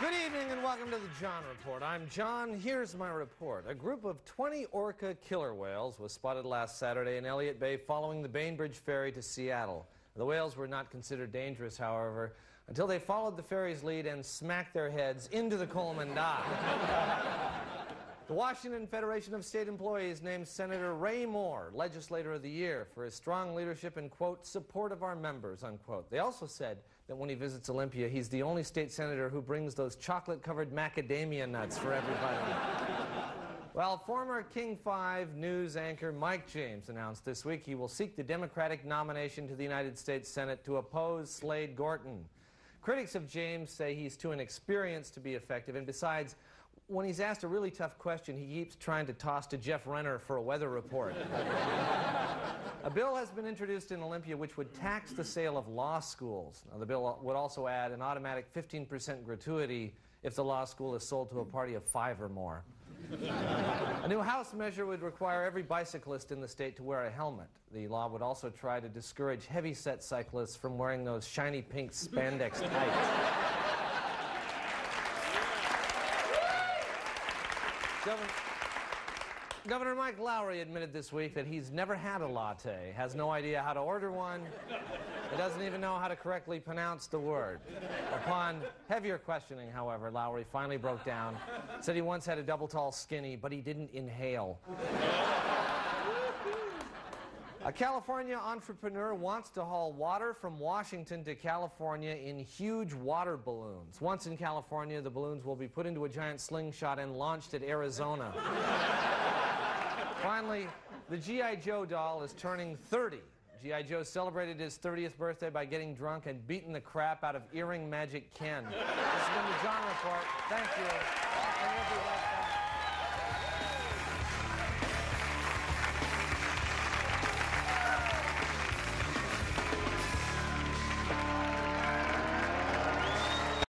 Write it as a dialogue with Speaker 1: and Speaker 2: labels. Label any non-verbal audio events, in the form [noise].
Speaker 1: Good evening and welcome to the John Report. I'm John. Here's my report. A group of 20 orca killer whales was spotted last Saturday in Elliott Bay following the Bainbridge ferry to Seattle. The whales were not considered dangerous, however, until they followed the ferry's lead and smacked their heads into the Coleman Dock. [laughs] The Washington Federation of State Employees named Senator Ray Moore Legislator of the Year for his strong leadership and, quote, support of our members, unquote. They also said that when he visits Olympia, he's the only state senator who brings those chocolate covered macadamia nuts for everybody. [laughs] Well, former King 5 news anchor Mike James announced this week he will seek the Democratic nomination to the United States Senate to oppose Slade Gorton. Critics of James say he's too inexperienced to be effective, and besides, when he's asked a really tough question, he keeps trying to toss to Jeff Renner for a weather report. [laughs] a bill has been introduced in Olympia which would tax the sale of law schools. Now, the bill would also add an automatic 15% gratuity if the law school is sold to a party of five or more. a new House measure would require every bicyclist in the state to wear a helmet. The law would also try to discourage heavy-set cyclists from wearing those shiny pink spandex tights. Governor, Governor Mike Lowry admitted this week that he's never had a latte, has no idea how to order one, he doesn't even know how to correctly pronounce the word. Upon heavier questioning, however, Lowry finally broke down, said he once had a double tall skinny, but he didn't inhale. A California entrepreneur wants to haul water from Washington to California in huge water balloons. Once in California, the balloons will be put into a giant slingshot and launched at Arizona. Finally, the G.I. Joe doll is turning 30. G.I. Joe celebrated his 30th birthday by getting drunk and beating the crap out of Earring Magic Ken. This has been the John Report. Thank you.